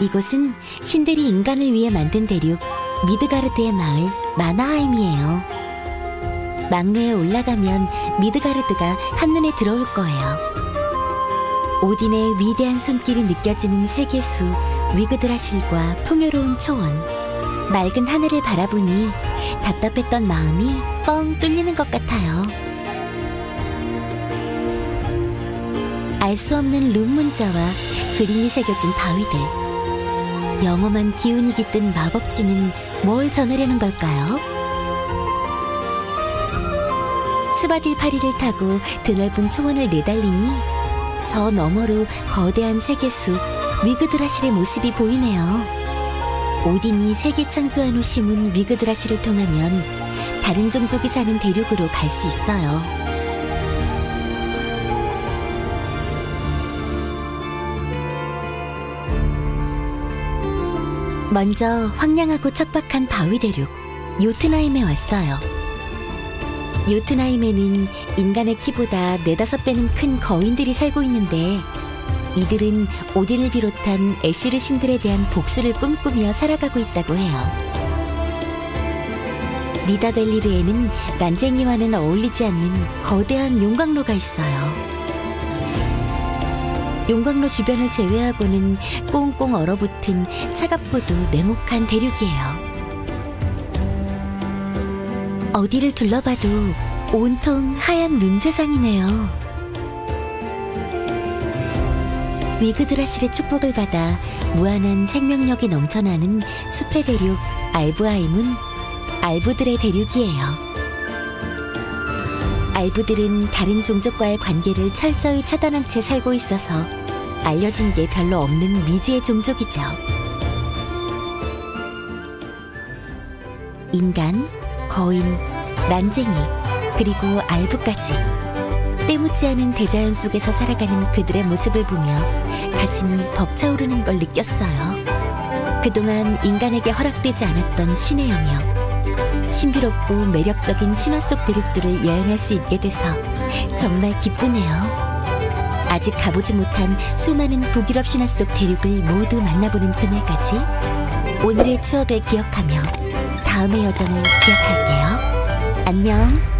이곳은 신들이 인간을 위해 만든 대륙 미드가르드의 마을 마나하임이에요. 망루에 올라가면 미드가르드가 한눈에 들어올 거예요. 오딘의 위대한 손길이 느껴지는 세계수 위그드라실과 풍요로운 초원 맑은 하늘을 바라보니 답답했던 마음이 뻥 뚫리는 것 같아요. 알 수 없는 룸 문자와 그림이 새겨진 바위들. 영험한 기운이 깃든 마법지는 뭘 전하려는 걸까요? 스바딜 파리를 타고 드넓은 초원을 내달리니 저 너머로 거대한 세계수 위그드라실의 모습이 보이네요. 오딘이 세계 창조한 후 심은 위그드라실을 통하면 다른 종족이 사는 대륙으로 갈 수 있어요. 먼저 황량하고 척박한 바위 대륙 요트나임에 왔어요. 요트나임에는 인간의 키보다 네다섯 배는 큰 거인들이 살고 있는데 이들은 오딘을 비롯한 애쉬르 신들에 대한 복수를 꿈꾸며 살아가고 있다고 해요. 니다벨리르에는 난쟁이와는 어울리지 않는 거대한 용광로가 있어요. 용광로 주변을 제외하고는 꽁꽁 얼어붙은 차갑고도 냉혹한 대륙이에요. 어디를 둘러봐도 온통 하얀 눈 세상이네요. 위그드라실의 축복을 받아 무한한 생명력이 넘쳐나는 숲의 대륙 알브하임은 알부들의 대륙이에요. 알부들은 다른 종족과의 관계를 철저히 차단한 채 살고 있어서 알려진 게 별로 없는 미지의 종족이죠. 인간, 거인, 난쟁이, 그리고 알부까지 때묻지 않은 대자연 속에서 살아가는 그들의 모습을 보며 가슴이 벅차오르는 걸 느꼈어요. 그동안 인간에게 허락되지 않았던 신의 영역, 신비롭고 매력적인 신화 속 대륙들을 여행할 수 있게 돼서 정말 기쁘네요. 아직 가보지 못한 수많은 북유럽 신화 속 대륙을 모두 만나보는 그날까지 오늘의 추억을 기억하며 다음의 여정을 기약할게요. 안녕.